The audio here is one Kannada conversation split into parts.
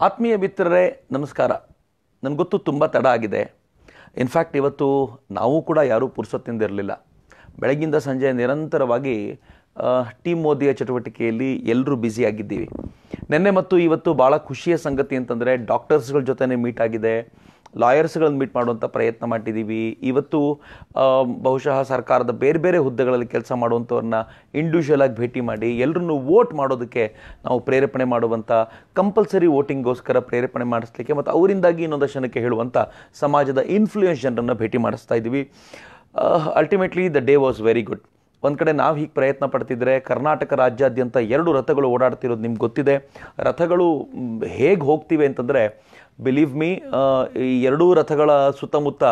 ಆತ್ಮೀಯ ಮಿತ್ರರೇ, ನಮಸ್ಕಾರ. ನನಗೆ ಗೊತ್ತು ತುಂಬ ತಡ ಆಗಿದೆ. ಇನ್ಫ್ಯಾಕ್ಟ್ ಇವತ್ತು ನಾವು ಕೂಡ ಯಾರೂ ಪುರ್ಸೊತ್ತಿಂದ ಇರಲಿಲ್ಲ. ಬೆಳಗಿಂದ ಸಂಜೆ ನಿರಂತರವಾಗಿ ಟೀಮ್ ಮೋದಿಯ ಚಟುವಟಿಕೆಯಲ್ಲಿ ಎಲ್ಲರೂ ಬ್ಯುಸಿಯಾಗಿದ್ದೀವಿ ನಿನ್ನೆ ಮತ್ತು ಇವತ್ತು ಭಾಳ ಖುಷಿಯ ಸಂಗತಿ ಅಂತಂದರೆ ಡಾಕ್ಟರ್ಸ್ಗಳ ಜೊತೆನೇ ಮೀಟ್ ಆಗಿದೆ. ಲಾಯರ್ಸ್ಗಳನ್ನು ಮೀಟ್ ಮಾಡುವಂಥ ಪ್ರಯತ್ನ ಮಾಡಿದ್ದೀವಿ ಇವತ್ತು ಬಹುಶಃ ಸರ್ಕಾರದ ಬೇರೆ ಬೇರೆ ಹುದ್ದೆಗಳಲ್ಲಿ ಕೆಲಸ ಮಾಡುವಂಥವ್ರನ್ನ ಇಂಡಿವಿಜುವಲ್ ಆಗಿ ಭೇಟಿ ಮಾಡಿ ಎಲ್ಲರನ್ನು ವೋಟ್ ಮಾಡೋದಕ್ಕೆ ನಾವು ಪ್ರೇರೇಪಣೆ ಮಾಡುವಂಥ ಕಂಪಲ್ಸರಿ ವೋಟಿಂಗ್ಗೋಸ್ಕರ ಪ್ರೇರೇಪಣೆ ಮಾಡಿಸ್ಲಿಕ್ಕೆ ಮತ್ತು ಅವರಿಂದಾಗಿ ಇನ್ನೊಂದು ಜನಕ್ಕೆ ಹೇಳುವಂಥ ಸಮಾಜದ ಇನ್ಫ್ಲೂಯೆನ್ಸ್ ಜನರನ್ನು ಭೇಟಿ ಮಾಡಿಸ್ತಾ ಇದ್ದೀವಿ ultimately the day was very good ಒಂದು ಕಡೆ ನಾವು ಹೀಗೆ ಪ್ರಯತ್ನ ಪಡ್ತಿದ್ರೆ ಕರ್ನಾಟಕ ರಾಜ್ಯಾದ್ಯಂತ ಎರಡು ರಥಗಳು ಓಡಾಡ್ತಿರೋದು ನಿಮ್ಗೆ ಗೊತ್ತಿದೆ. ರಥಗಳು ಹೇಗೆ ಹೋಗ್ತಿವೆ ಅಂತಂದರೆ ಬಿಲೀವ್ ಮೀ ಈ ಎರಡೂ ರಥಗಳ ಸುತ್ತಮುತ್ತ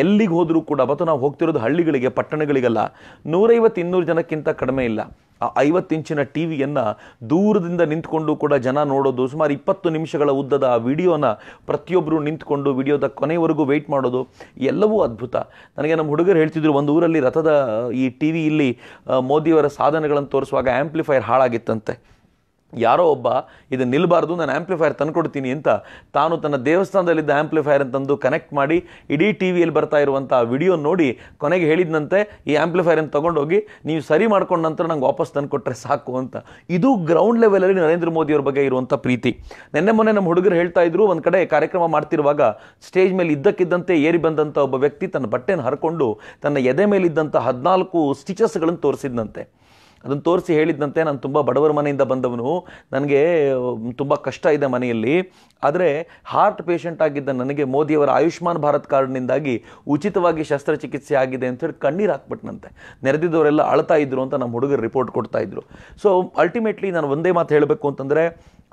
ಎಲ್ಲಿಗೆ ಹೋದರೂ ಕೂಡ, ಮತ್ತು ನಾವು ಹೋಗ್ತಿರೋದು ಹಳ್ಳಿಗಳಿಗೆ, ಪಟ್ಟಣಗಳಿಗೆಲ್ಲ ನೂರೈವತ್ತು ಇನ್ನೂರು ಜನಕ್ಕಿಂತ ಕಡಿಮೆ ಇಲ್ಲ. ಆ ಐವತ್ತು ಇಂಚಿನ ಟಿ ವಿಯನ್ನು ದೂರದಿಂದ ನಿಂತ್ಕೊಂಡು ಕೂಡ ಜನ ನೋಡೋದು ಸುಮಾರು ಇಪ್ಪತ್ತು ನಿಮಿಷಗಳ ಉದ್ದದ ಆ ವಿಡಿಯೋನ ಪ್ರತಿಯೊಬ್ಬರು ನಿಂತ್ಕೊಂಡು ವಿಡಿಯೋದ ಕೊನೆವರೆಗೂ ವೆಯ್ಟ್ ಮಾಡೋದು ಎಲ್ಲವೂ ಅದ್ಭುತ. ನನಗೆ ನಮ್ಮ ಹುಡುಗರು ಹೇಳ್ತಿದ್ರು ಒಂದು ಊರಲ್ಲಿ ರಥದ ಈ ಟಿ ವಿ ಇಲ್ಲಿ ಆ, ಮೋದಿಯವರ ಸಾಧನೆಗಳನ್ನು ತೋರಿಸುವಾಗ ಆ್ಯಂಪ್ಲಿಫೈರ್ ಹಾಳಾಗಿತ್ತಂತೆ. ಯಾರೋ ಒಬ್ಬ, ಇದು ನಿಲ್ಲಬಾರ್ದು ನಾನು ಆ್ಯಂಪ್ಲಿಫೈರ್ ತಂದ್ಕೊಡ್ತೀನಿ ಅಂತ ತಾನು ತನ್ನ ದೇವಸ್ಥಾನದಲ್ಲಿದ್ದ ಆ್ಯಂಪ್ಲಿಫೈರ್ ಅಂತಂದು ಕನೆಕ್ಟ್ ಮಾಡಿ ಇಡೀ ಟಿ ವಿಯಲ್ಲಿ ಬರ್ತಾ ಇರುವಂಥ ವಿಡಿಯೋ ನೋಡಿ ಕೊನೆಗೆ ಹೇಳಿದಂತೆ ಈ ಆ್ಯಂಪ್ಲಿಫೈರನ್ನು ತೊಗೊಂಡೋಗಿ ನೀವು ಸರಿ ಮಾಡ್ಕೊಂಡ ನಂತರ ನಂಗೆ ವಾಪಸ್ ತಂದುಕೊಟ್ರೆ ಸಾಕು ಅಂತ. ಇದು ಗ್ರೌಂಡ್ ಲೆವೆಲಲ್ಲಿ ನರೇಂದ್ರ ಮೋದಿಯವ್ರ ಬಗ್ಗೆ ಇರುವಂಥ ಪ್ರೀತಿ. ನಿನ್ನೆ ಮೊನ್ನೆ ನಮ್ಮ ಹುಡುಗರು ಹೇಳ್ತಾ ಇದ್ರು, ಒಂದು ಕಡೆ ಕಾರ್ಯಕ್ರಮ ಮಾಡ್ತಿರುವಾಗ ಸ್ಟೇಜ್ ಮೇಲೆ ಇದ್ದಕ್ಕಿದ್ದಂತೆ ಏರಿ ಬಂದಂಥ ಒಬ್ಬ ವ್ಯಕ್ತಿ ತನ್ನ ಬಟ್ಟೆನ ಹರ್ಕೊಂಡು ತನ್ನ ಎದೆ ಮೇಲಿದ್ದಂಥ ಹದಿನಾಲ್ಕು ಸ್ಟಿಚಸ್ಗಳನ್ನು ತೋರಿಸಿದ್ನಂತೆ. ಅದನ್ನು ತೋರಿಸಿ ಹೇಳಿದ್ದಂತೆ ನಾನು ತುಂಬ ಬಡವರ ಮನೆಯಿಂದ ಬಂದವನು. ನನಗೆ, ತುಂಬ ಕಷ್ಟ ಇದೆ ಮನೆಯಲ್ಲಿ. ಆದರೆ ಹಾರ್ಟ್ ಪೇಷಂಟ್ ಆಗಿದ್ದ ನನಗೆ ಮೋದಿಯವರ ಆಯುಷ್ಮಾನ್ ಭಾರತ್ ಕಾರ್ಡ್ನಿಂದಾಗಿ ಉಚಿತವಾಗಿ ಶಸ್ತ್ರಚಿಕಿತ್ಸೆ ಆಗಿದೆ ಅಂತ ಹೇಳಿ ಕಣ್ಣೀರು ಹಾಕ್ಬಿಟ್ನಂತೆ. ನೆರೆದಿದ್ದವರೆಲ್ಲ ಅಳ್ತಾ ಇದ್ರು ಅಂತ ನಮ್ಮ ಹುಡುಗರು ರಿಪೋರ್ಟ್ ಕೊಡ್ತಾ ಇದ್ರು. ಸೊ ಅಲ್ಟಿಮೇಟ್ಲಿ ನಾನು ಒಂದೇ ಮಾತು ಹೇಳಬೇಕು ಅಂತಂದರೆ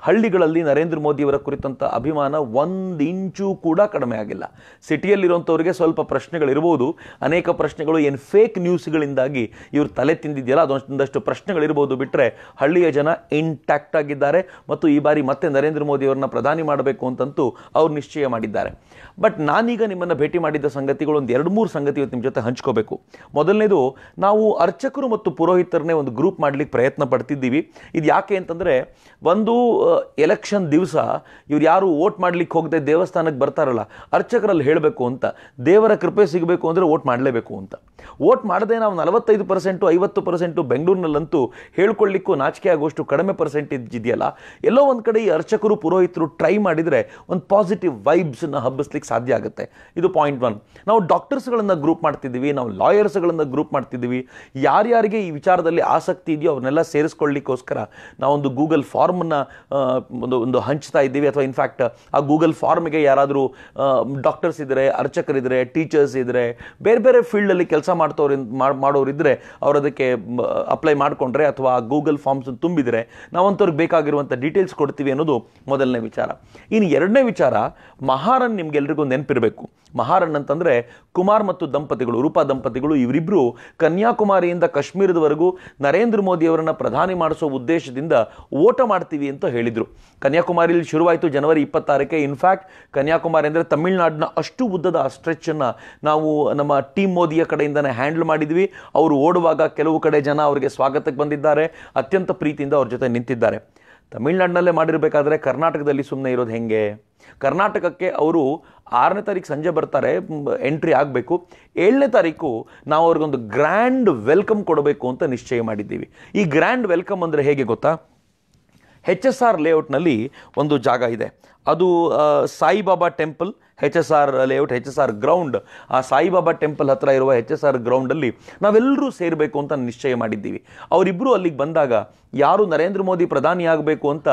ಹಳ್ಳಿಗಳಲ್ಲಿ ನರೇಂದ್ರ ಮೋದಿಯವರ ಕುರಿತಂಥ ಅಭಿಮಾನ ಒಂದು ಇಂಚು ಕೂಡ ಕಡಿಮೆ ಆಗಿಲ್ಲ. ಸಿಟಿಯಲ್ಲಿರುವಂಥವ್ರಿಗೆ ಸ್ವಲ್ಪ ಪ್ರಶ್ನೆಗಳಿರ್ಬೋದು. ಅನೇಕ ಪ್ರಶ್ನೆಗಳು ಏನು ಫೇಕ್ ನ್ಯೂಸ್ಗಳಿಂದಾಗಿ ಇವರು ತಲೆ ತಿಂದಿದೆಯಲ್ಲ, ಅದೊಂದಷ್ಟು ಪ್ರಶ್ನೆಗಳಿರ್ಬೋದು ಬಿಟ್ಟರೆ ಹಳ್ಳಿಯ ಜನ ಇಂಟ್ಯಾಕ್ಟ್ ಆಗಿದ್ದಾರೆ. ಮತ್ತು ಈ ಬಾರಿ ಮತ್ತೆ ನರೇಂದ್ರ ಮೋದಿಯವರನ್ನ ಪ್ರಧಾನಿ ಮಾಡಬೇಕು ಅಂತಂತೂ ಅವ್ರು ನಿಶ್ಚಯ ಮಾಡಿದ್ದಾರೆ. ಬಟ್ ನಾನೀಗ ನಿಮ್ಮನ್ನು ಭೇಟಿ ಮಾಡಿದ್ದ ಸಂಗತಿಗಳು ಒಂದು ಎರಡು ಮೂರು ಸಂಗತಿ ಇವತ್ತು ನಿಮ್ಮ ಜೊತೆ ಹಂಚ್ಕೋಬೇಕು. ಮೊದಲನೇದು, ನಾವು ಅರ್ಚಕರು ಮತ್ತು ಪುರೋಹಿತರನ್ನೇ ಒಂದು ಗ್ರೂಪ್ ಮಾಡಲಿಕ್ಕೆ ಪ್ರಯತ್ನ ಪಡ್ತಿದ್ದೀವಿ. ಇದು ಯಾಕೆ ಅಂತಂದರೆ, ಒಂದು ಎಲೆಕ್ಷನ್ ದಿವಸ ಇವ್ರು ಯಾರು ವೋಟ್ ಮಾಡ್ಲಿಕ್ಕೆ ಹೋಗದೆ ದೇವಸ್ಥಾನಕ್ಕೆ ಬರ್ತಾರಲ್ಲ, ಅರ್ಚಕರಲ್ಲಿ ಹೇಳಬೇಕು ಅಂತ, ದೇವರ ಕೃಪೆ ಸಿಗಬೇಕು ಅಂದರೆ ವೋಟ್ ಮಾಡಲೇಬೇಕು ಅಂತ. ವೋಟ್ ಮಾಡದೆ ನಾವು ನಲವತ್ತೈದು ಪರ್ಸೆಂಟು ಐವತ್ತು ಪರ್ಸೆಂಟು ಬೆಂಗಳೂರಿನಲ್ಲಂತೂ ಹೇಳ್ಕೊಳ್ಳಿಕ್ಕೂ ನಾಚಿಕೆ ಆಗುವಷ್ಟು ಕಡಿಮೆ ಪರ್ಸೆಂಟ್ ಇದೆಯಲ್ಲ, ಎಲ್ಲೋ ಒಂದು ಕಡೆ ಈ ಅರ್ಚಕರು, ಪುರೋಹಿತರು ಟ್ರೈ ಮಾಡಿದರೆ ಒಂದು ಪಾಸಿಟಿವ್ ವೈಬ್ಸನ್ನು ಹಬ್ಬಿಸ್ಲಿಕ್ಕೆ ಸಾಧ್ಯ ಆಗುತ್ತೆ. ಇದು ಪಾಯಿಂಟ್ ಒನ್ ನಾವು ಡಾಕ್ಟರ್ಸ್ಗಳನ್ನು ಗ್ರೂಪ್ ಮಾಡ್ತಿದ್ದೀವಿ, ನಾವು ಲಾಯರ್ಸ್ಗಳನ್ನು ಗ್ರೂಪ್ ಮಾಡ್ತಿದ್ದೀವಿ. ಯಾರ್ಯಾರಿಗೆ ಈ ವಿಚಾರದಲ್ಲಿ ಆಸಕ್ತಿ ಇದೆಯೋ ಅವ್ರನ್ನೆಲ್ಲ ಸೇರಿಸ್ಕೊಳ್ಳಿಕ್ಕೋಸ್ಕರ ನಾವೊಂದು ಗೂಗಲ್ ಫಾರ್ಮನ್ನು ಒಂದು ಒಂದು ಹಂಚ್ತಾ ಇದ್ದೀವಿ. ಅಥವಾ ಇನ್ಫ್ಯಾಕ್ಟ್ ಆ ಗೂಗಲ್ ಫಾರ್ಮ್ಗೆ ಯಾರಾದರೂ ಡಾಕ್ಟರ್ಸ್ ಇದ್ದರೆ ಅರ್ಚಕರಿದ್ದರೆ ಟೀಚರ್ಸ್ ಇದ್ದರೆ ಬೇರೆ ಬೇರೆ ಫೀಲ್ಡಲ್ಲಿ ಕೆಲಸ ಮಾಡ್ತವ್ರ ಮಾಡೋರಿದ್ದರೆ ಅವ್ರು ಅದಕ್ಕೆ ಅಪ್ಲೈ ಮಾಡಿಕೊಂಡ್ರೆ ಅಥವಾ ಆ ಗೂಗಲ್ ಫಾರ್ಮ್ಸ್ ತುಂಬಿದರೆ ನಾವಂಥವ್ರಿಗೆ ಬೇಕಾಗಿರುವಂಥ ಡೀಟೇಲ್ಸ್ ಕೊಡ್ತೀವಿ ಅನ್ನೋದು ಮೊದಲನೇ ವಿಚಾರ. ಇನ್ನು ಎರಡನೇ ವಿಚಾರ ಮಹಾರನ್ ನಿಮ್ಗೆಲ್ರಿಗೂ ನೆನಪಿರಬೇಕು. ಮಹಾರನ್ ಅಂತಂದರೆ ಕುಮಾರ್ ಮತ್ತು ದಂಪತಿಗಳು, ರೂಪಾ ದಂಪತಿಗಳು ಇವರಿಬ್ಬರು ಕನ್ಯಾಕುಮಾರಿಯಿಂದ ಕಾಶ್ಮೀರದವರೆಗೂ ನರೇಂದ್ರ ಮೋದಿಯವರನ್ನು ಪ್ರಧಾನಿ ಮಾಡಿಸೋ ಉದ್ದೇಶದಿಂದ ಓಟ ಮಾಡ್ತೀವಿ ಅಂತ ಹೇಳಿದರು. ಕನ್ಯಾಕುಮಾರಿಯಲ್ಲಿ ಶುರುವಾಯಿತು ಜನವರಿ ಇಪ್ಪತ್ತಾರಕ್ಕೆ. ಇನ್ಫ್ಯಾಕ್ಟ್ ಕನ್ಯಾಕುಮಾರಿ ಅಂದರೆ ತಮಿಳುನಾಡಿನ ಅಷ್ಟು ಉದ್ದದ ಆ ಸ್ಟ್ರೆಚ್ಚನ್ನು ನಾವು ನಮ್ಮ ಟೀಮ್ ಮೋದಿಯ ಕಡೆಯಿಂದನೇ ಹ್ಯಾಂಡಲ್ ಮಾಡಿದ್ವಿ. ಅವರು ಓಡುವಾಗ ಕೆಲವು ಕಡೆ ಜನ ಅವರಿಗೆ ಸ್ವಾಗತಕ್ಕೆ ಬಂದಿದ್ದಾರೆ. ಅತ್ಯಂತ ಪ್ರೀತಿಯಿಂದ ಅವ್ರ ಜೊತೆ ನಿಂತಿದ್ದಾರೆ. ತಮಿಳ್ನಾಡಿನಲ್ಲೇ ಮಾಡಿರಬೇಕಾದ್ರೆ ಕರ್ನಾಟಕದಲ್ಲಿ ಸುಮ್ಮನೆ ಇರೋದು ಹೆಂಗೆ? ಕರ್ನಾಟಕಕ್ಕೆ ಅವರು ಆರನೇ ತಾರೀಕು ಸಂಜೆ ಬರ್ತಾರೆ ಎಂಟ್ರಿ ಆಗಬೇಕು. ಏಳನೇ ತಾರೀಕು ನಾವು ಅವ್ರಿಗೊಂದು ಗ್ರ್ಯಾಂಡ್ ವೆಲ್ಕಮ್ ಕೊಡಬೇಕು ಅಂತ ನಿಶ್ಚಯ ಮಾಡಿದ್ದೀವಿ. ಈ ಗ್ರ್ಯಾಂಡ್ ವೆಲ್ಕಮ್ ಅಂದರೆ ಹೇಗೆ ಗೊತ್ತಾ? ಹೆಚ್ ಎಸ್ ಆರ್ ಲೇಔಟ್ನಲ್ಲಿ ಒಂದು ಜಾಗ ಇದೆ. ಅದು Saibaba temple, H S R layout, H S R ground, ಆ ಸಾಯಿಬಾಬಾ ಟೆಂಪಲ್ ಹತ್ತಿರ ಇರುವ ಹೆಚ್ ಎಸ್ ಆರ್ ಗ್ರೌಂಡಲ್ಲಿ ನಾವೆಲ್ಲರೂ ಸೇರಬೇಕು ಅಂತ ನಿಶ್ಚಯ ಮಾಡಿದ್ದೀವಿ. ಅವರಿಬ್ಬರು ಅಲ್ಲಿಗೆ ಬಂದಾಗ ಯಾರು ನರೇಂದ್ರ ಮೋದಿ ಪ್ರಧಾನಿ ಆಗಬೇಕು ಅಂತ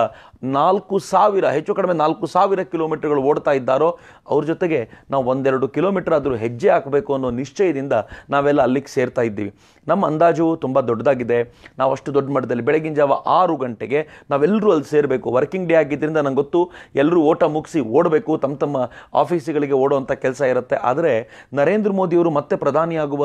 ನಾಲ್ಕು ಸಾವಿರ, ಹೆಚ್ಚು ಕಡಿಮೆ ನಾಲ್ಕು ಸಾವಿರ ಕಿಲೋಮೀಟರ್ಗಳು ಓಡ್ತಾ ಇದ್ದಾರೋ, ಅವ್ರ ಜೊತೆಗೆ ನಾವು ಒಂದೆರಡು ಕಿಲೋಮೀಟರ್ ಆದರೂ ಹೆಜ್ಜೆ ಹಾಕಬೇಕು ಅನ್ನೋ ನಿಶ್ಚಯದಿಂದ ನಾವೆಲ್ಲ ಅಲ್ಲಿಗೆ ಸೇರ್ತಾ ಇದ್ದೀವಿ. ನಮ್ಮ ಅಂದಾಜು ತುಂಬ ದೊಡ್ಡದಾಗಿದೆ. ನಾವು ಅಷ್ಟು ದೊಡ್ಡ ಮಟ್ಟದಲ್ಲಿ ಬೆಳಗಿನ ಜಾವ ಆರು ಗಂಟೆಗೆ ನಾವೆಲ್ಲರೂ ಅಲ್ಲಿ ಸೇರಬೇಕು. ವರ್ಕಿಂಗ್ ಡೇ ಆಗಿದ್ದರಿಂದ ನಂಗೆ ಗೊತ್ತು ಎಲ್ಲರೂ ಓಟ ಮುಗಿಸಿ ಓಡಬೇಕು, ತಮ್ಮ ತಮ್ಮ ಆಫೀಸುಗಳಿಗೆ ಓಡುವಂಥ ಕೆಲಸ ಇರುತ್ತೆ. ಆದರೆ ನರೇಂದ್ರ ಮೋದಿಯವರು ಮತ್ತೆ ಪ್ರಧಾನಿಯಾಗುವ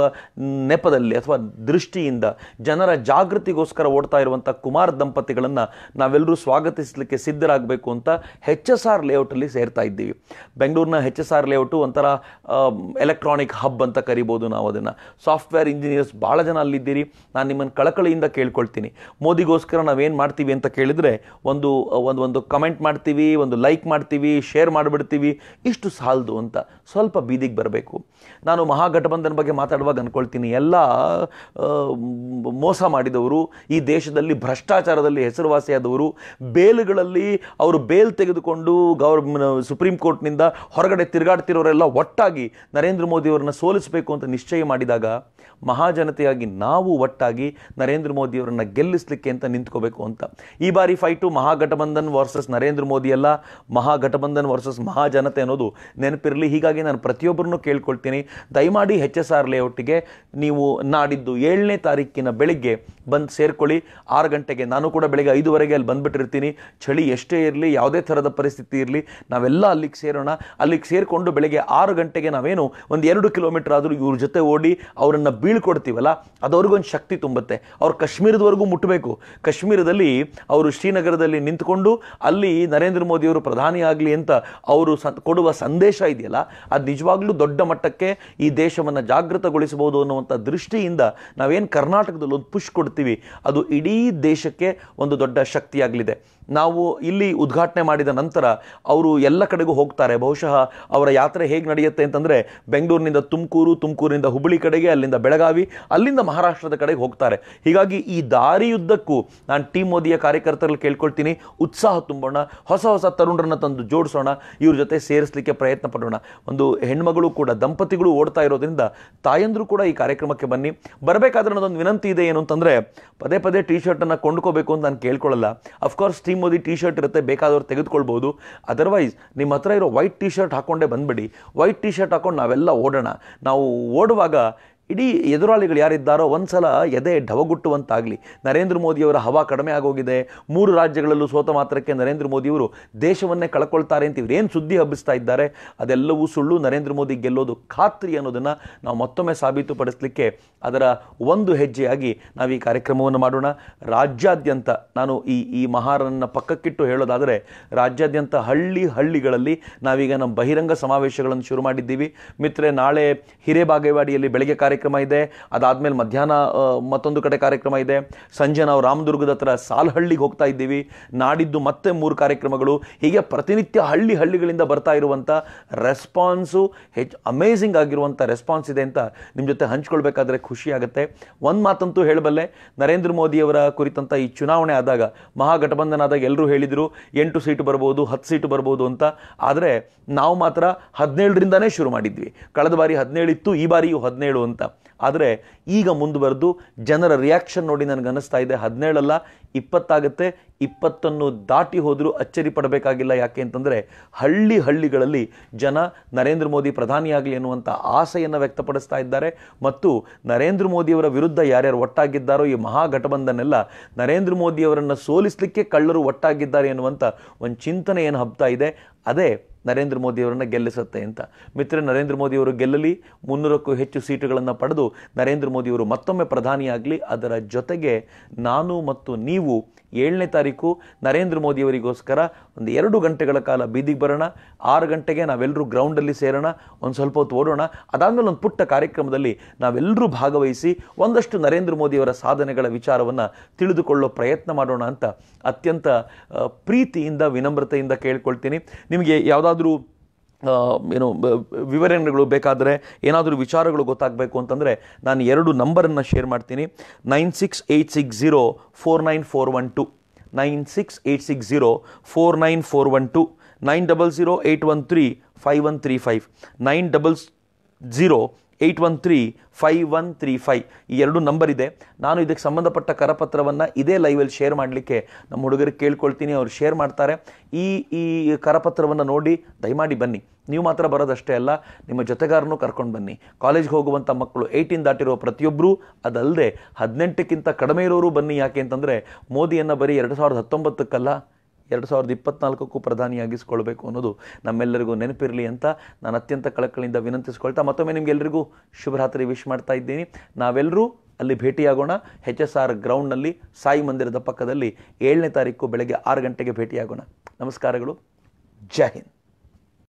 ನೆಪದಲ್ಲಿ ಅಥವಾ ದೃಷ್ಟಿಯಿಂದ ಜನರ ಜಾಗೃತಿಗೋಸ್ಕರ ಓಡ್ತಾ ಇರುವಂಥ ಕುಮಾರ್ ದಂಪತಿಗಳನ್ನು ನಾವೆಲ್ಲರೂ ಸ್ವಾಗತಿಸಲಿಕ್ಕೆ ಸಿದ್ಧರಾಗಬೇಕು ಅಂತ ಹೆಚ್ ಎಸ್ ಆರ್ ಲೇಔಟಲ್ಲಿ ಸೇರ್ತಾ ಇದ್ದೀವಿ. ಬೆಂಗಳೂರಿನ ಹೆಚ್ ಎಸ್ ಆರ್ ಲೇಔಟು ಒಂಥರ ಎಲೆಕ್ಟ್ರಾನಿಕ್ ಹಬ್ ಅಂತ ಕರಿಬೋದು ನಾವು ಅದನ್ನು. ಸಾಫ್ಟ್ವೇರ್ ಇಂಜಿನಿಯರ್ಸ್ ಭಾಳ ಜನ ಅಲ್ಲಿದ್ದೀರಿ. ನಾನು ನಿಮ್ಮನ್ನು ಕಳಕಳಿಯಿಂದ ಕೇಳ್ಕೊಳ್ತೀನಿ. ಮೋದಿಗೋಸ್ಕರ ನಾವೇನು ಮಾಡ್ತೀವಿ ಅಂತ ಕೇಳಿದರೆ ಒಂದು ಒಂದು ಒಂದು ಕಮೆಂಟ್ ಮಾಡ್ತೀವಿ, ಒಂದು ಲೈಕ್ ಮಾಡ್ತೀವಿ ಶೇರ್ ಮಾಡಿಬಿಡ್ತೀವಿ, ಇಷ್ಟು ಸಾಲದು ಅಂತ ಸ್ವಲ್ಪ ಬೀದಿಗೆ ಬರಬೇಕು. ನಾನು ಮಹಾಗಠಬಂಧನ್ ಬಗ್ಗೆ ಮಾತಾಡುವಾಗ ಅಂದ್ಕೊಳ್ತೀನಿ ಎಲ್ಲ ಮೋಸ ಮಾಡಿದವರು, ಈ ದೇಶದಲ್ಲಿ ಭ್ರಷ್ಟಾಚಾರದಲ್ಲಿ ಹೆಸರುವಾಸಿಯಾದವರು, ಬೇಲ್ಗಳಲ್ಲಿ ಅವರು ಬೇಲ್ ತೆಗೆದುಕೊಂಡು ಗೌರ್ ಸುಪ್ರೀಂ ಕೋರ್ಟ್ನಿಂದ ಹೊರಗಡೆ ತಿರುಗಾಡ್ತಿರೋರೆಲ್ಲ ಒಟ್ಟಾಗಿ ನರೇಂದ್ರ ಮೋದಿಯವರನ್ನ ಸೋಲಿಸಬೇಕು ಅಂತ ನಿಶ್ಚಯ ಮಾಡಿದಾಗ, ಮಹಾಜನತೆಯಾಗಿ ನಾವು ಒಟ್ಟಾಗಿ ನರೇಂದ್ರ ಮೋದಿಯವರನ್ನ ಗೆಲ್ಲಿಸಲಿಕ್ಕೆ ಅಂತ ನಿಂತ್ಕೋಬೇಕು ಅಂತ. ಈ ಬಾರಿ ಫೈಟು ಮಹಾಗಠಬಂಧನ್ ವರ್ಸಸ್ ನರೇಂದ್ರ ಮೋದಿ ಅಲ್ಲ ಮಹಾಗಠಬಂಧನ್ ವರ್ಸಸ್ ಮಹಾಜನತೆ ಅನ್ನೋದು ನೆನಪಿರಲಿ. ಹೀಗಾಗಿ ನಾನು ಪ್ರತಿಯೊಬ್ಬರನ್ನು ಕೇಳ್ಕೊಳ್ತೀನಿ. ದಯಮಾಡಿ ಹೆಚ್ ಎಸ್ ಆರ್ ಲೇಔಟಿಗೆ ನೀವು ನಾಡಿದ್ದು ಏಳನೇ ತಾರೀಕಿನ ಬೆಳಿಗ್ಗೆ ಬಂದು ಸೇರ್ಕೊಳ್ಳಿ. ಆರು ಗಂಟೆಗೆ ನಾನು ಕೂಡ ಬೆಳಗ್ಗೆ ಐದುವರೆಗೆ ಅಲ್ಲಿ ಬಂದ್ಬಿಟ್ಟಿರ್ತೀನಿ. ಚಳಿ ಎಷ್ಟೇ ಇರಲಿ, ಯಾವುದೇ ಥರದ ಪರಿಸ್ಥಿತಿ ಇರಲಿ, ನಾವೆಲ್ಲ ಅಲ್ಲಿಗೆ ಸೇರೋಣ. ಅಲ್ಲಿಗೆ ಸೇರಿಕೊಂಡು ಬೆಳಗ್ಗೆ ಆರು ಗಂಟೆಗೆ ನಾವೇನು ಒಂದು ಎರಡು ಕಿಲೋಮೀಟರ್ ಆದರೂ ಇವ್ರ ಜೊತೆ ಓಡಿ ಅವರನ್ನು ಬೀಳ್ಕೊಡ್ತೀವಲ್ಲ ಅದವ್ರಿಗೊಂದು ಶಕ್ತಿ ತುಂಬುತ್ತೆ. ಅವ್ರು ಕಾಶ್ಮೀರದವರೆಗೂ ಮುಟ್ಟಬೇಕು ಕಾಶ್ಮೀರದಲ್ಲಿ ಅವರು ಶ್ರೀನಗರದಲ್ಲಿ ನಿಂತ್ಕೊಂಡು ಅಲ್ಲಿ ನರೇಂದ್ರ ಮೋದಿಯವರು ಪ್ರಧಾನಿ ಆಗಲಿ ಅಂತ ಅವರು ಸ, ಕೊಡುವ ಸಂದೇಶ ಇದೆಯಲ್ಲ, ಅದು ನಿಜವಾಗ್ಲೂ ದೊಡ್ಡ ಮಟ್ಟಕ್ಕೆ ಈ ದೇಶವನ್ನು ಜಾಗೃತಗೊಳಿಸಬಹುದು ಅನ್ನುವಂಥ ದೃಷ್ಟಿಯಿಂದ ನಾವೇನು ಕರ್ನಾಟಕದಲ್ಲಿ ಒಂದು ಪುಷ್ ಕೊಡ್ತೀವಿ, ಅದು ಇಡೀ ದೇಶಕ್ಕೆ ಒಂದು ದೊಡ್ಡ ಶಕ್ತಿಯಾಗಲಿದೆ. ನಾವು ಇಲ್ಲಿ ಉದ್ಘಾಟನೆ ಮಾಡಿದ ನಂತರ ಅವರು ಎಲ್ಲ ಕಡೆಗೂ ಹೋಗ್ತಾರೆ. ಬಹುಶಃ ಅವರ ಯಾತ್ರೆ ಹೇಗೆ ನಡೆಯುತ್ತೆ ಅಂತಂದರೆ ಬೆಂಗಳೂರಿನಿಂದ ತುಮಕೂರು, ತುಮಕೂರಿನಿಂದ ಹುಬ್ಬಳ್ಳಿ ಕಡೆಗೆ, ಅಲ್ಲಿಂದ ಬೆಳಗಾವಿ, ಅಲ್ಲಿಂದ ಮಹಾರಾಷ್ಟ್ರದ ಕಡೆಗೆ ಹೋಗ್ತಾರೆ. ಹೀಗಾಗಿ ಈ ದಾರಿಯುದ್ದಕ್ಕೂ ನಾನು ಟೀಮ್ ಮೋದಿಯ ಕಾರ್ಯಕರ್ತರಲ್ಲಿ ಕೇಳ್ಕೊಳ್ತೀನಿ. ಉತ್ಸಾಹ ತುಂಬೋಣ, ಹೊಸ ಹೊಸ ತರುಣರನ್ನು ತಂದು ಜೋಡಿಸೋಣ, ಇವ್ರ ಜೊತೆ ಸೇರಿಸಲಿಕ್ಕೆ ಪ್ರಯತ್ನ ಪಡೋಣ. ಒಂದು ಹೆಣ್ಮಗಳು ಕೂಡ, ದಂಪತಿಗಳು ಓಡ್ತಾ ಇರೋದ್ರಿಂದ ತಾಯಂದರು ಕೂಡ ಈ ಕಾರ್ಯಕ್ರಮಕ್ಕೆ ಬನ್ನಿ. ಬರಬೇಕಾದ್ರೆ ನನ್ನೊಂದು ವಿನಂತಿ ಇದೆ ಏನು ಅಂತಂದರೆ, ಪದೇ ಪದೇ ಟಿ ಶರ್ಟನ್ನು ಕೊಂಡ್ಕೋಬೇಕು ಅಂತ ನಾನು ಕೇಳ್ಕೊಳ್ಳಲ್ಲ. Of course team Modi T shirt ಇರುತ್ತೆ, ಬೇಕಾದವ್ರು ತೆಗೆದುಕೊಳ್ಬೋದು. ಅದರ್ವೈಸ್ ನಿಮ್ಮ ಹತ್ರ ಇರೋ ವೈಟ್ ಟಿ ಶರ್ಟ್ ಹಾಕ್ಕೊಂಡೇ ಬಂದ್ಬಿಡಿ. ವೈಟ್ ಟಿ ಶರ್ಟ್ ಹಾಕೊಂಡು ನಾವೆಲ್ಲ ಓಡೋಣ. ನಾವು ಓಡುವಾಗ ಇಡೀ ಎದುರಾಳಿಗಳು ಯಾರಿದ್ದಾರೋ ಒಂದ್ಸಲ ಎದೆ ಢವಗುಟ್ಟುವಂತಾಗಲಿ. ನರೇಂದ್ರ ಮೋದಿಯವರ ಹವಾ ಕಡಿಮೆ ಆಗೋಗಿದೆ. ಮೂರು ರಾಜ್ಯಗಳಲ್ಲೂ ಸೋತ ಮಾತ್ರಕ್ಕೆ ನರೇಂದ್ರ ಮೋದಿಯವರು ದೇಶವನ್ನೇ ಕಳ್ಕೊಳ್ತಾರೆ ಅಂತ ಇವ್ರೇನು ಸುದ್ದಿ ಹಬ್ಬಿಸ್ತಾ ಇದ್ದಾರೆ? ಅದೆಲ್ಲವೂ ಸುಳ್ಳು. ನರೇಂದ್ರ ಮೋದಿ ಗೆಲ್ಲೋದು ಖಾತ್ರಿ ಅನ್ನೋದನ್ನು ನಾವು ಮತ್ತೊಮ್ಮೆ ಸಾಬೀತುಪಡಿಸಲಿಕ್ಕೆ ಅದರ ಒಂದು ಹೆಜ್ಜೆಯಾಗಿ ನಾವು ಈ ಕಾರ್ಯಕ್ರಮವನ್ನು ಮಾಡೋಣ. ರಾಜ್ಯಾದ್ಯಂತ ನಾನು ಈ ಈ ಮಹಾರನ್ನ ಪಕ್ಕಕ್ಕಿಟ್ಟು ಹೇಳೋದಾದರೆ, ರಾಜ್ಯಾದ್ಯಂತ ಹಳ್ಳಿ ಹಳ್ಳಿಗಳಲ್ಲಿ ನಾವೀಗ ನಮ್ಮ ಬಹಿರಂಗ ಸಮಾವೇಶಗಳನ್ನು ಶುರು ಮಾಡಿದ್ದೀವಿ. ಮಿತ್ರೆ ನಾಳೆ ಹಿರೇಬಾಗೇವಾಡಿಯಲ್ಲಿ ಬೆಳಗ್ಗೆ ಕಾರ್ಯಕ್ರಮ ಇದೆ. ಅದಾದಮೇಲೆ ಮಧ್ಯಾಹ್ನ ಮತ್ತೊಂದು ಕಡೆ ಕಾರ್ಯಕ್ರಮ ಇದೆ. ಸಂಜೆ ನಾವು ರಾಮದುರ್ಗದ ಹತ್ರ ಸಾಲಹಳ್ಳಿಗೆ ಹೋಗ್ತಾ ಇದ್ದೀವಿ. ನಾಡಿದ್ದು ಮತ್ತೆ ಮೂರು ಕಾರ್ಯಕ್ರಮಗಳು. ಹೀಗೆ ಪ್ರತಿನಿತ್ಯ ಹಳ್ಳಿ ಹಳ್ಳಿಗಳಿಂದ ಬರ್ತಾ ಇರುವಂಥ ರೆಸ್ಪಾನ್ಸು ಹೆಚ್ಚು ಅಮೇಝಿಂಗ್ ಆಗಿರುವಂಥ ರೆಸ್ಪಾನ್ಸ್ ಇದೆ ಅಂತ ನಿಮ್ಮ ಜೊತೆ ಹಂಚ್ಕೊಳ್ಬೇಕಾದ್ರೆ ಖುಷಿ ಆಗುತ್ತೆ. ಒಂದು ಮಾತಂತೂ ಹೇಳಬಲ್ಲೆ, ನರೇಂದ್ರ ಮೋದಿಯವರ ಕುರಿತಂಥ ಈ ಚುನಾವಣೆ ಆದಾಗ ಮಹಾಗಠಬಂಧನ ಆದಾಗ ಎಲ್ಲರೂ ಹೇಳಿದರು, ಎಂಟು ಸೀಟು ಬರ್ಬೋದು, ಹತ್ತು ಸೀಟು ಬರ್ಬೋದು ಅಂತ. ಆದರೆ ನಾವು ಮಾತ್ರ ಹದಿನೇಳರಿಂದನೇ ಶುರು ಮಾಡಿದ್ವಿ. ಕಳೆದ ಬಾರಿ ಹದಿನೇಳು ಇತ್ತು ಈ ಬಾರಿಯೂ ಹದಿನೇಳು ಅಂತ. ಆದರೆ ಈಗ ಮುಂದುವರೆದು ಜನರ ರಿಯಾಕ್ಷನ್ ನೋಡಿ ನನಗೆ ಅನ್ನಿಸ್ತಾ ಇದೆ. ಹದಿನೇಳಲ್ಲ, ಇಪ್ಪತ್ತಾಗುತ್ತೆ, ಇಪ್ಪತ್ತನ್ನು ದಾಟಿ ಹೋದರೂ ಅಚ್ಚರಿ ಪಡಬೇಕಾಗಿಲ್ಲ ಯಾಕೆ ಅಂತಂದರೆ ಹಳ್ಳಿ ಹಳ್ಳಿಗಳಲ್ಲಿ ಜನ ನರೇಂದ್ರ ಮೋದಿ ಪ್ರಧಾನಿಯಾಗಲಿ ಎನ್ನುವಂಥ ಆಸೆಯನ್ನು ವ್ಯಕ್ತಪಡಿಸ್ತಾ ಇದ್ದಾರೆ. ಮತ್ತು ನರೇಂದ್ರ ಮೋದಿಯವರ ವಿರುದ್ಧ ಯಾರ್ಯಾರು ಒಟ್ಟಾಗಿದ್ದಾರೋ ಈ ಮಹಾಗಠಬಂಧನೆಲ್ಲ ನರೇಂದ್ರ ಮೋದಿಯವರನ್ನು ಸೋಲಿಸಲಿಕ್ಕೆ ಕಳ್ಳರು ಒಟ್ಟಾಗಿದ್ದಾರೆ ಎನ್ನುವಂಥ ಒಂದು ಚಿಂತನೆ ಏನು ಹಬ್ತಾ ಇದೆ. ಅದೇ ನರೇಂದ್ರ ಮೋದಿಯವರನ್ನು ಗೆಲ್ಲಿಸುತ್ತೆ ಅಂತ. ಮಿತ್ರ ನರೇಂದ್ರ ಮೋದಿಯವರು ಗೆಲ್ಲಲಿ, ಮುನ್ನೂರಕ್ಕೂ ಹೆಚ್ಚು ಸೀಟುಗಳನ್ನು ಪಡೆದು ನರೇಂದ್ರ ಮೋದಿಯವರು ಮತ್ತೊಮ್ಮೆ ಪ್ರಧಾನಿಯಾಗಲಿ ಅದರ ಜೊತೆಗೆ ನಾನು ಮತ್ತು ನೀವು ಏಳನೇ ತಾರೀಕು ನರೇಂದ್ರ ಮೋದಿಯವರಿಗೋಸ್ಕರ ಒಂದು ಎರಡು ಗಂಟೆಗಳ ಕಾಲ ಬೀದಿಗೆ ಬರೋಣ, ಆರು ಗಂಟೆಗೆ ನಾವೆಲ್ಲರೂ ಗ್ರೌಂಡಲ್ಲಿ ಸೇರೋಣ, ಒಂದು ಸ್ವಲ್ಪ ಹೊತ್ತು ಓಡೋಣ, ಅದಾದಮೇಲೆ ಒಂದು ಪುಟ್ಟ ಕಾರ್ಯಕ್ರಮದಲ್ಲಿ ನಾವೆಲ್ಲರೂ ಭಾಗವಹಿಸಿ ಒಂದಷ್ಟು ನರೇಂದ್ರ ಮೋದಿಯವರ ಸಾಧನೆಗಳ ವಿಚಾರವನ್ನು ತಿಳಿದುಕೊಳ್ಳೋ ಪ್ರಯತ್ನ ಮಾಡೋಣ ಅಂತ ಅತ್ಯಂತ ಪ್ರೀತಿಯಿಂದ, ವಿನಮ್ರತೆಯಿಂದ ಕೇಳ್ಕೊಳ್ತೀನಿ. ನಿಮಗೆ ಯಾವುದಾದ್ರೂ ಆ, ಏನು ವಿವರಣೆಗಳು ಬೇಕಾದರೆ ಏನಾದರೂ ವಿಚಾರಗಳು ಗೊತ್ತಾಗಬೇಕು ಅಂತಂದರೆ ನಾನು ಎರಡು ನಂಬರನ್ನು ಶೇರ್ ಮಾಡ್ತೀನಿ. Nine six eight six zero four nine four one two. Nine six eight six zero four nine four one two. Nine double zero eight one three five one three five. Nine double zero eight one three five one three five ಈ ಎರಡು ನಂಬರ್ ಇದೆ. ನಾನು ಇದಕ್ಕೆ ಸಂಬಂಧಪಟ್ಟ ಕರಪತ್ರವನ್ನು ಇದೇ ಲೈವಲ್ಲಿ ಶೇರ್ ಮಾಡಲಿಕ್ಕೆ ನಮ್ಮ ಹುಡುಗರಿಗೆ ಕೇಳ್ಕೊಳ್ತೀನಿ, ಅವ್ರು ಶೇರ್ ಮಾಡ್ತಾರೆ. ಈ ಈ ಕರಪತ್ರವನ್ನು ನೋಡಿ ದಯಮಾಡಿ ಬನ್ನಿ. ನೀವು ಮಾತ್ರ ಬರೋದಷ್ಟೇ ಅಲ್ಲ, ನಿಮ್ಮ ಜೊತೆಗಾರನೂ ಕರ್ಕೊಂಡು ಬನ್ನಿ. ಕಾಲೇಜ್ಗೆ ಹೋಗುವಂಥ ಮಕ್ಕಳು ಏಯ್ಟೀನ್ ದಾಟಿರೋ ಪ್ರತಿಯೊಬ್ಬರೂ ಅದಲ್ಲದೆ ಹದಿನೆಂಟಕ್ಕಿಂತ ಕಡಿಮೆ ಇರೋರು ಬನ್ನಿ ಯಾಕೆ ಅಂತಂದರೆ ಮೋದಿಯನ್ನು ಬರೀ ಎರಡು ಸಾವಿರದ ಹತ್ತೊಂಬತ್ತಕ್ಕಲ್ಲ ಎರಡು ಸಾವಿರದ ಇಪ್ಪತ್ನಾಲ್ಕಕ್ಕೂ ಪ್ರಧಾನಿಯಾಗಿಸ್ಕೊಳ್ಬೇಕು ಅನ್ನೋದು ನಮ್ಮೆಲ್ಲರಿಗೂ ನೆನಪಿರಲಿ ಅಂತ ನಾನು ಅತ್ಯಂತ ಕಳಕಳಿಯಿಂದ ವಿನಂತಿಸ್ಕೊಳ್ತಾ ಮತ್ತೊಮ್ಮೆ ನಿಮಗೆಲ್ಲರಿಗೂ ಶುಭರಾತ್ರಿ ವಿಶ್ ಮಾಡ್ತಾ ಇದ್ದೀನಿ. ನಾವೆಲ್ಲರೂ ಅಲ್ಲಿ ಭೇಟಿಯಾಗೋಣ. ಎಚ್ ಎಸ್ ಆರ್ ಗ್ರೌಂಡ್ನಲ್ಲಿ ಸಾಯಿ ಮಂದಿರದ ಪಕ್ಕದಲ್ಲಿ ಏಳನೇ ತಾರೀಕು ಬೆಳಗ್ಗೆ ಆರು ಗಂಟೆಗೆ ಭೇಟಿಯಾಗೋಣ. ನಮಸ್ಕಾರಗಳು. ಜೈ ಹಿಂದ್.